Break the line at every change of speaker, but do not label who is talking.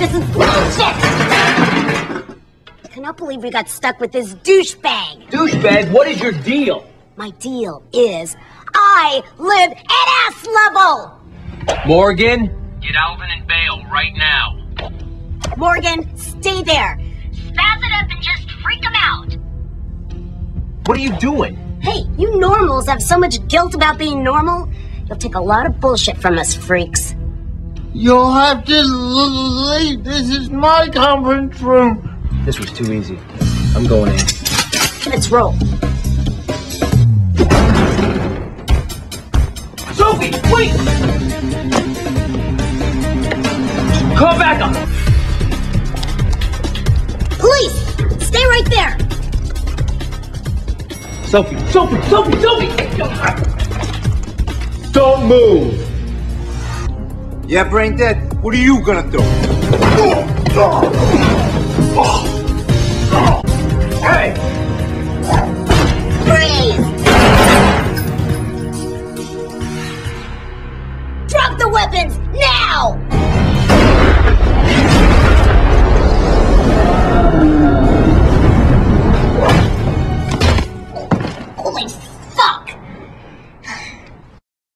This is bullshit! I cannot believe we got stuck with this douchebag.
Douchebag, what is your deal?
My deal is I live at ass level!
Morgan?
Get Alvin and Bale right now.
Morgan, stay there. Spaz it up and just freak him out.
What are you doing?
Hey, you normals have so much guilt about being normal. You'll take a lot of bullshit from us freaks.
You'll have to leave. This is my conference room.
This was too easy. I'm going in.
Let's roll.
Sophie, wait! Call back up!
Police! Stay right there!
Sophie, Sophie, Sophie, Sophie!
Don't move.
Yeah, brain dead. What are you gonna do?
Hey!
Freeze! Drop the weapons now! Holy fuck!